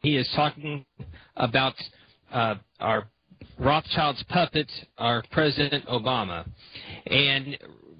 he is talking about uh, our Rothschild's puppet, our President Obama. And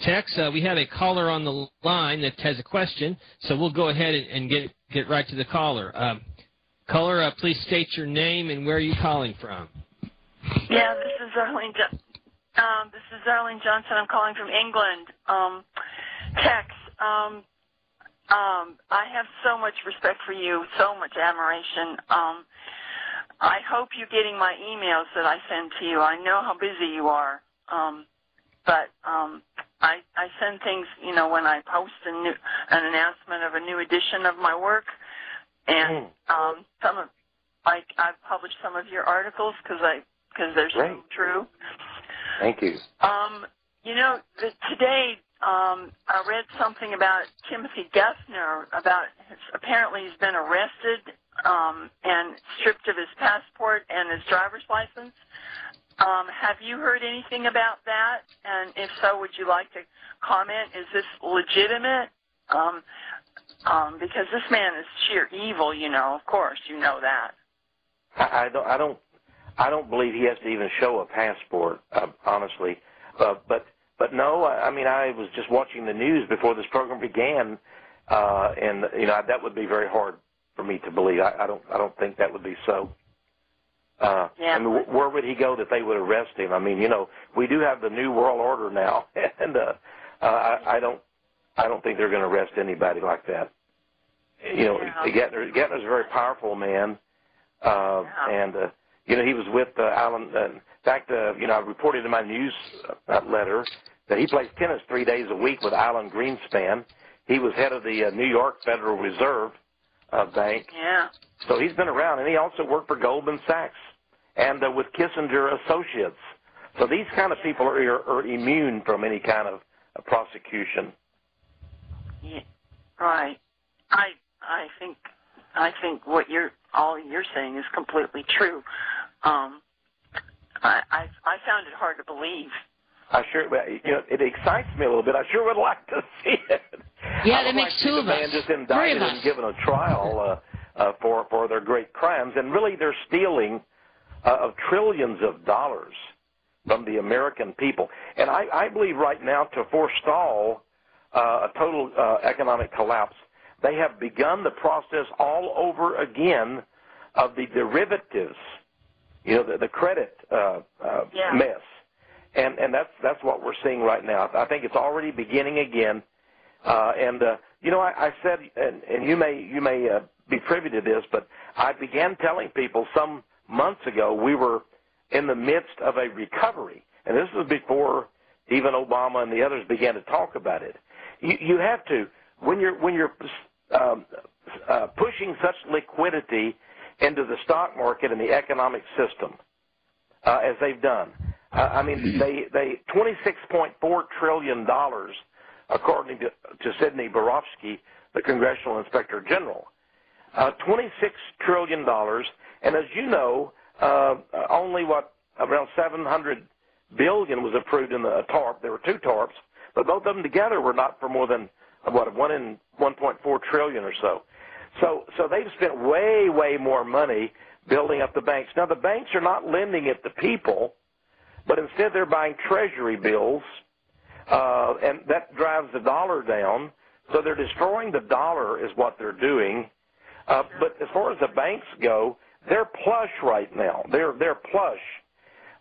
Tex, uh, we have a caller on the line that has a question, so we'll go ahead and, get get right to the caller. Um, caller, uh, please state your name and where are you calling from. Yeah, this is Arlene. Jo- um, this is Arlene Johnson. I'm calling from England. Um, Tex, um, um, I have so much respect for you, so much admiration. Um, I hope you're getting my emails that I send to you. I know how busy you are, um, but um, I, I send things, you know, when I post a new, an announcement of a new edition of my work, and Hmm. um, some of, like I've published some of your articles because I because they're so Great. true. Thank you. Um, you know, the, today um, I read something about Timothy Geithner. About his, apparently he's been arrested um, and stripped of his passport and his driver's license. Um, have you heard anything about that? And if so, would you like to comment? Is this legitimate? Um, um, because this man is sheer evil. You know, of course, you know that. I, don't. I don't. I don't believe he has to even show a passport, uh, honestly. Uh, but but no, I, I mean I was just watching the news before this program began, uh, and you know that would be very hard for me to believe. I, I don't. I don't think that would be so. Uh, Yeah. I mean, wh- where would he go that they would arrest him? I mean, you know, we do have the new world order now, and uh, uh, I, I don't. I don't think they're going to arrest anybody like that. You know, Yeah. Geithner, Geithner's a very powerful man, uh, Yeah. and uh, you know he was with uh, Alan. Uh, in fact, uh, you know I reported in my news uh, letter that he plays tennis three days a week with Alan Greenspan. He was head of the uh, New York Federal Reserve uh, Bank, Yeah. so he's been around, and he also worked for Goldman Sachs and uh, with Kissinger Associates. So these kind of people are, are, are immune from any kind of uh, prosecution. Yeah, right. I I think I think what you're all you're saying is completely true. Um, I I, I found it hard to believe. I sure, you know, it excites me a little bit. I sure would like to see it. Yeah, I would that makes like to see two the of man us. just Three of indicted us. and given a trial uh, uh, for for their great crimes, and really they're stealing uh, of trillions of dollars from the American people. And I, I believe right now to forestall uh, a total uh, economic collapse, they have begun the process all over again of the derivatives, you know, the, the credit uh, uh, Yeah. mess, and and that's that's what we're seeing right now. I think it's already beginning again. Uh, and uh, you know, I, I said, and, and you may you may uh, be privy to this, but I began telling people some months ago we were in the midst of a recovery, and this was before even Obama and the others began to talk about it. You, you have to when you're when you're um, uh, pushing such liquidity into the stock market and the economic system uh, as they've done. I mean, they they twenty six point four trillion dollars, according to to Sidney Barofsky, the Congressional Inspector General. Uh, twenty six trillion dollars, and as you know, uh, only what around seven hundred billion was approved in the TARP. There were two TARPs, but both of them together were not for more than what one in one point four trillion or so. So so they've spent way way more money building up the banks. Now the banks are not lending it to people, but instead they're buying treasury bills, uh, and that drives the dollar down. So they're destroying the dollar is what they're doing. Uh, but as far as the banks go, they're plush right now. They're they're plush,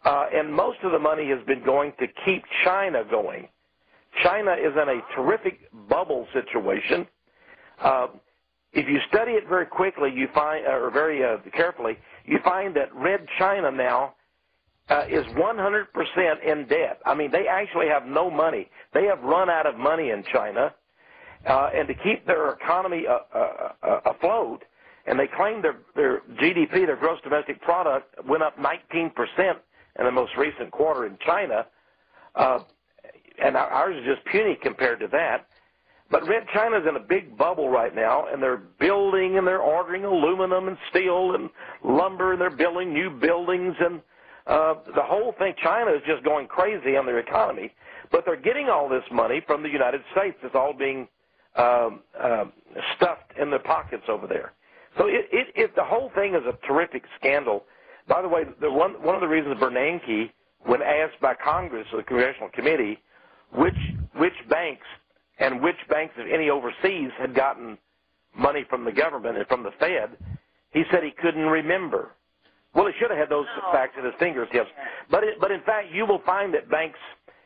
uh, and most of the money has been going to keep China going. China is in a terrific bubble situation. Uh, if you study it very quickly, you find, or very uh, carefully, you find that Red China now uh, is 100% in debt. I mean, they actually have no money. They have run out of money in China, uh, and to keep their economy uh, uh, uh, afloat, and they claim their their GDP, their gross domestic product, went up 19% in the most recent quarter in China, uh, and ours is just puny compared to that. But Red China's in a big bubble right now, and they're building and they're ordering aluminum and steel and lumber, and they're building new buildings, and uh, the whole thing. China is just going crazy on their economy, but they're getting all this money from the United States. It's all being um, um, stuffed in their pockets over there. So it, it, it, the whole thing is a terrific scandal. By the way, the one one of the reasons Bernanke, when asked by Congress or the Congressional Committee, which which banks and which banks, if any, overseas had gotten money from the government and from the Fed, he said he couldn't remember. Well, he should have had those No. facts at his fingertips. But it, but in fact, you will find that banks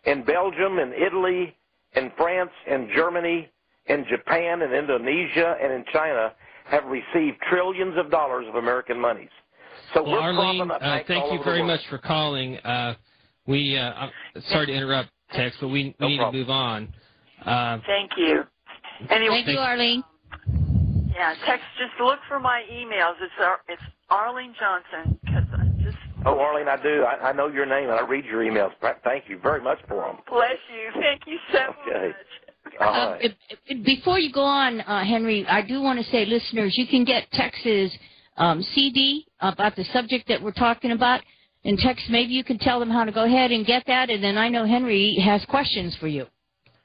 in Belgium and Italy and France and Germany and Japan and Indonesia and in China have received trillions of dollars of American monies. So Well, we're Arlene, up uh, thank you very much for calling. Uh, we uh, sorry to interrupt, Tex, but we No need problem. to move on. Uh, Thank you. Anyway, Thank you, Arlene. yeah, Tex. Just look for my emails. It's Ar- it's Arlene Johnson because I just Oh, Arlene, I do. I, I know your name and I read your emails. Thank you very much for them. bless you. Thank you so Okay. much. All Uh, right. it- it- before you go on, uh, Henry, I do want to say, listeners, you can get Tex's um, CD about the subject that we're talking about. And Tex, maybe you can tell them how to go ahead and get that. And then I know Henry has questions for you.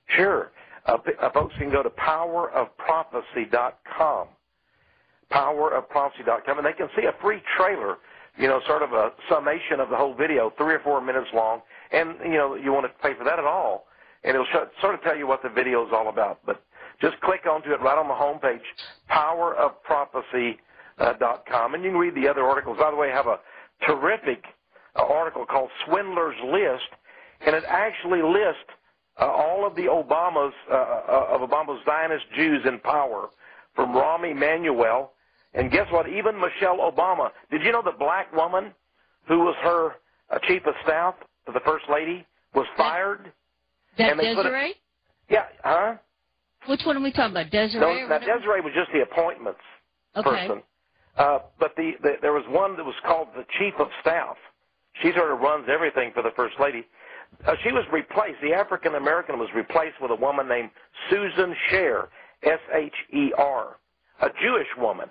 Sure. Uh, uh, folks can go to powerofprophecy.com. Powerofprophecy.com, and they can see a free trailer, you know, sort of a summation of the whole video, three or four minutes long. And, you know, you want to pay for that at all. And it'll sort of tell you what the video is all about. But just click onto it right on the homepage, powerofprophecy.com, and you can read the other articles. By the way, I have a terrific uh, article called Swindler's List, and it actually lists uh, all of the Obamas uh, uh, of Obama's Zionist Jews in power, from Rahm Emanuel, and guess what? Even Michelle Obama. Did you know the black woman who was her uh, chief of staff, for the first lady, was fired? That And they put it- Desiree? Yeah, huh? Which one are we talking about? Desiree? No, now? Desiree was just the appointments Okay. person. Uh, but the, the there was one that was called the chief of staff. She sort of runs everything for the first lady. Uh, she was replaced. The African American was replaced with a woman named Susan Sher, S H E R, a Jewish woman,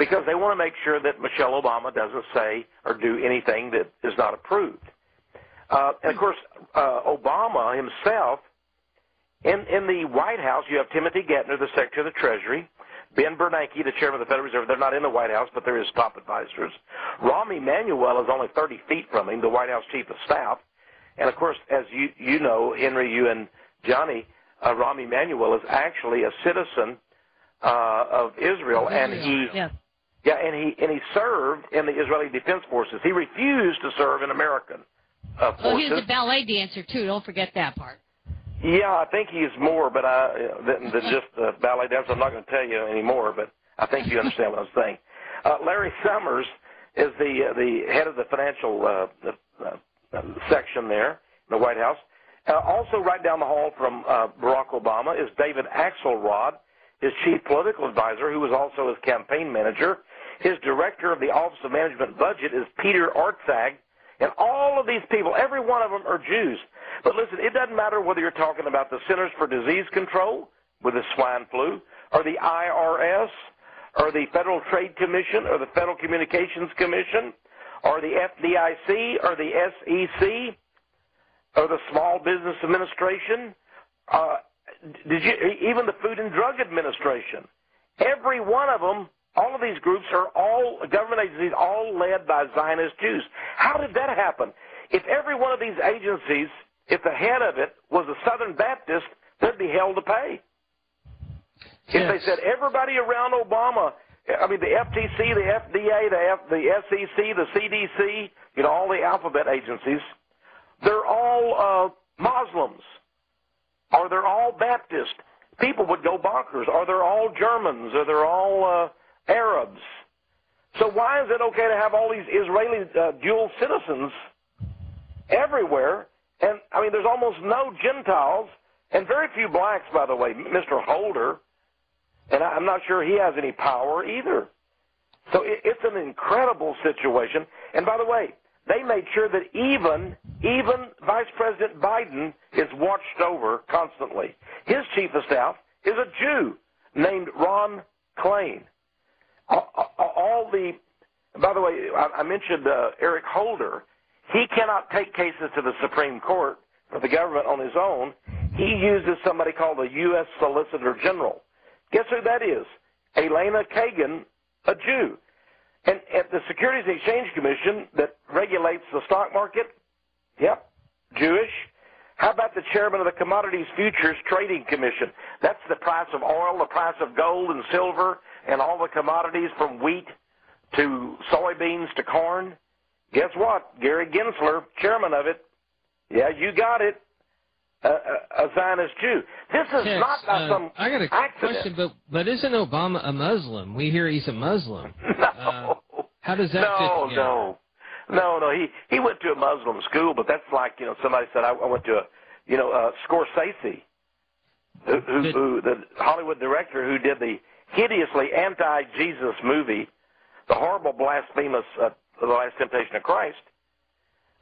because they want to make sure that Michelle Obama doesn't say or do anything that is not approved. Uh, and of course, uh, Obama himself in, in the White House, you have Timothy Geithner, the Secretary of the Treasury, Ben Bernanke, the Chairman of the Federal Reserve. They're not in the White House, but they're his top advisors. Rahm Emanuel is only 30 feet from him, the White House Chief of Staff. And of course, as you, you know, Henry, you and Gianni, uh, Rahm Emanuel is actually a citizen uh, of Israel, and he Yeah. Yeah, and he and he served in the Israeli Defense Forces. He refused to serve in American uh, Oh, he was a ballet dancer, too. Don't forget that part. Yeah, I think he's more, but I than, than just a ballet dancer. I'm not going to tell you anymore, but I think you understand what I'm saying. Uh, Larry Summers is the uh, the head of the financial uh, the, uh, section there in the White House. Uh, also, right down the hall from uh, Barack Obama is David Axelrod, his chief political advisor, who was also his campaign manager. His director of the Office of Management Budget is Peter Orszag, and all of these people, every one of them are Jews. But listen, it doesn't matter whether you're talking about the Centers for Disease Control with the swine flu, or the IRS, or the Federal Trade Commission, or the Federal Communications Commission, or the FDIC, or the SEC, or the Small Business Administration. Uh, you even the Food and Drug Administration? Every one of them, all of these groups are all government agencies, all led by Zionist Jews. How did that happen? If every one of these agencies, if the head of it was a Southern Baptist, they'd be held to pay. If they said everybody around Obama, I mean the FTC, the FDA, the F, the SEC, the CDC, you know all the alphabet agencies, they're all uh, Muslims, or they're all Baptist. People would go bonkers, or they're all Germans, or they're all uh, Arabs. So why is it okay to have all these Israeli uh, dual citizens everywhere? And I mean, there's almost no Gentiles, and very few blacks, by the way. Mr. Holder, and I'm not sure he has any power either. So it's an incredible situation. And by the way, they made sure that even even Vice President Biden is watched over constantly. His chief of staff is a Jew named Ron Klain. All, the, by the way, I, I mentioned uh, Eric Holder. He cannot take cases to the Supreme Court for the government on his own. He uses somebody called the U.S. Solicitor General. Guess who that is? Elena Kagan, a Jew. And at the Securities and Exchange Commission that regulates the stock market? Yep, Jewish. How about the chairman of the Commodities Futures Trading Commission? That's the price of oil, the price of gold and silver, and all the commodities from wheat to soybeans to corn. Guess what? Gary Gensler, chairman of it. Yeah, you got it. A, a, a Zionist Jew. This is Tex, not by uh, some I got a accident. question, but but isn't Obama a Muslim? We hear he's a Muslim. No. Uh, how does that no, fit together? no, no, no. He he went to a Muslim school, but that's like you know somebody said I, I went to a you know uh, Scorsese, who, who, who the Hollywood director who did the hideously anti-Jesus movie, the horrible blasphemous uh, The Last Temptation of Christ.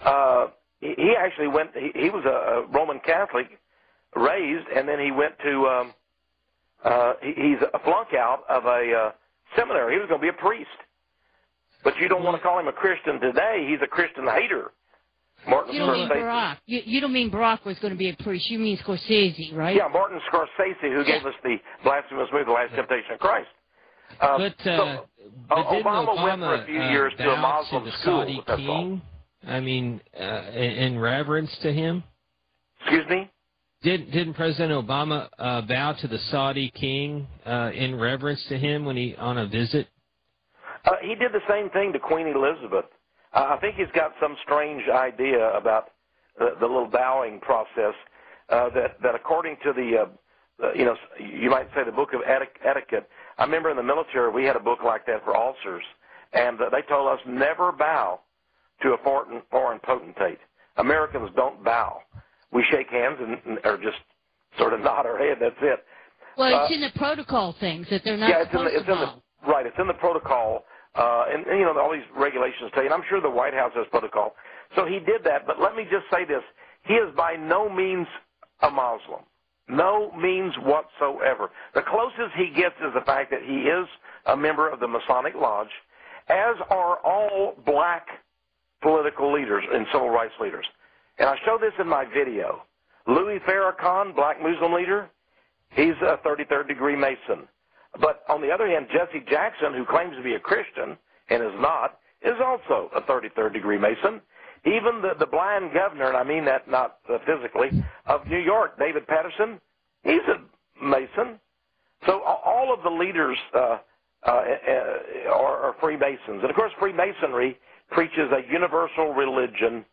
Uh, he, he actually went. He, he was a, a Roman Catholic, raised, and then he went to. Um, uh, he, he's a flunk out of a uh, seminary. He was going to be a priest. But you don't want to call him a Christian today. He's a Christian hater. Martin You don't mean Scorsese. Barack. You, you don't mean Barack was going to be a priest. You mean Scorsese, right? Yeah, Martin Scorsese, who gave us the blasphemous movie, The Last Temptation of Christ. Uh, But, so, uh, but uh, didn't Obama Obama went for a few uh, years to a Muslim the school. Saudi that's all. king? I mean, uh, in, in reverence to him. Excuse me? Didn't didn't President Obama uh, bow to the Saudi king uh, in reverence to him when he on a visit? Uh, he did the same thing to Queen Elizabeth. Uh, I think he's got some strange idea about the, the little bowing process uh, that that according to the uh, uh, you know you might say the book of etiquette. I remember in the military we had a book like that for officers, and uh, they told us never bow to a foreign foreign potentate. Americans don't bow. We shake hands and, or just sort of nod our head. That's it. Well, Uh, it's in the protocol things that they're not yeah, it's in the, it's in the right. It's in the protocol, uh, and, and you know all these regulations tell you. And I'm sure the White House has protocol. So he did that. But let me just say this: he is by no means a Muslim, no means whatsoever. The closest he gets is the fact that he is a member of the Masonic Lodge, as are all black political leaders and civil rights leaders. And I show this in my video. Louis Farrakhan, black Muslim leader, he's a 33rd degree Mason. But on the other hand, Jesse Jackson, who claims to be a Christian and is not, is also a 33rd degree Mason. Even the, the blind governor, and I mean that not uh, physically, of New York, David Paterson, he's a Mason. So all of the leaders uh, uh, uh, are, are Freemasons. And of course, Freemasonry preaches a universal religion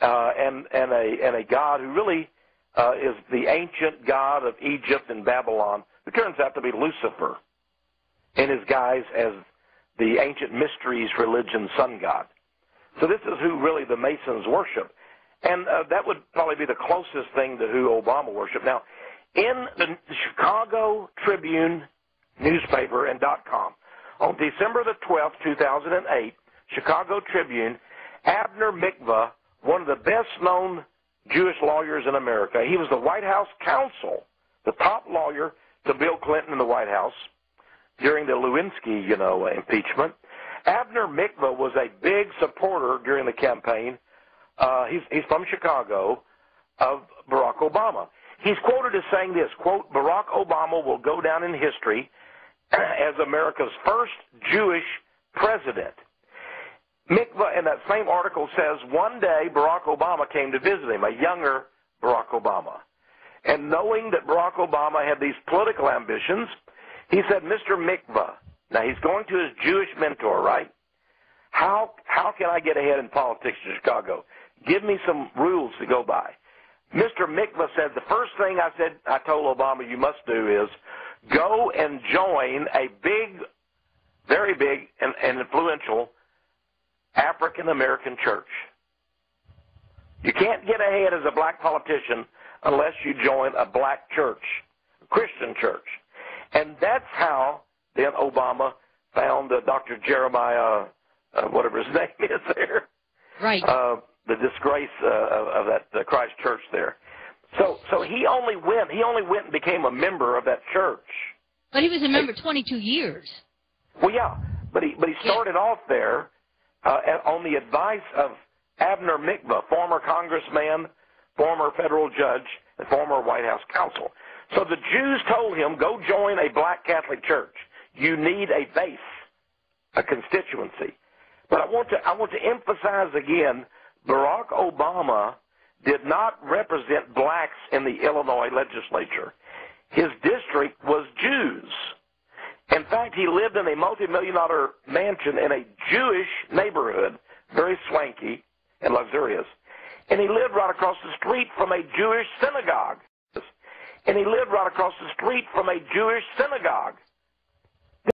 uh, and, and, a, and a God who really uh, is the ancient God of Egypt and Babylon, who turns out to be Lucifer in his guise as the ancient mysteries religion sun god. So this is who really the Masons worship. And uh, that would probably be the closest thing to who Obama worshiped. Now, in the Chicago Tribune newspaper and dot com, on December the 12th, 2008, Chicago Tribune, Abner Mikva, one of the best known Jewish lawyers in America, he was the White House counsel, the top lawyer to Bill Clinton in the White House during the Lewinsky, you know, impeachment. Abner Mikva was a big supporter during the campaign. Uh, he's, he's from Chicago of Barack Obama. He's quoted as saying this, quote, Barack Obama will go down in history as America's first Jewish president. Mikva in that same article says one day Barack Obama came to visit him, a younger Barack Obama. And knowing that Barack Obama had these political ambitions, he said, Mr. Mikva, now he's going to his Jewish mentor, right? How how can I get ahead in politics in Chicago? Give me some rules to go by. Mr. Mikva said the first thing I said I told Obama you must do is go and join a big, very big and, and influential African American church. You can't get ahead as a black politician unless you join a black church, a Christian church. And that's how then Obama found uh, Dr. Jeremiah, uh, whatever his name is there, Right. uh, the disgrace uh, of, of that uh, Christ church there. So, so he only went. He only went and became a member of that church. but he was a member 22 years. Well, yeah, but he but he started off there uh, at- on the advice of Abner Mikva, former congressman, former federal judge, and former White House counsel. So the Jews told him, "Go join a black Catholic church. You need a base, a constituency." But I want to I want to emphasize again, Barack Obama did not represent blacks in the Illinois legislature. His district was Jews. In fact, he lived in a multi-million dollar mansion in a Jewish neighborhood, very swanky and luxurious. And he lived right across the street from a Jewish synagogue. And he lived right across the street from a Jewish synagogue.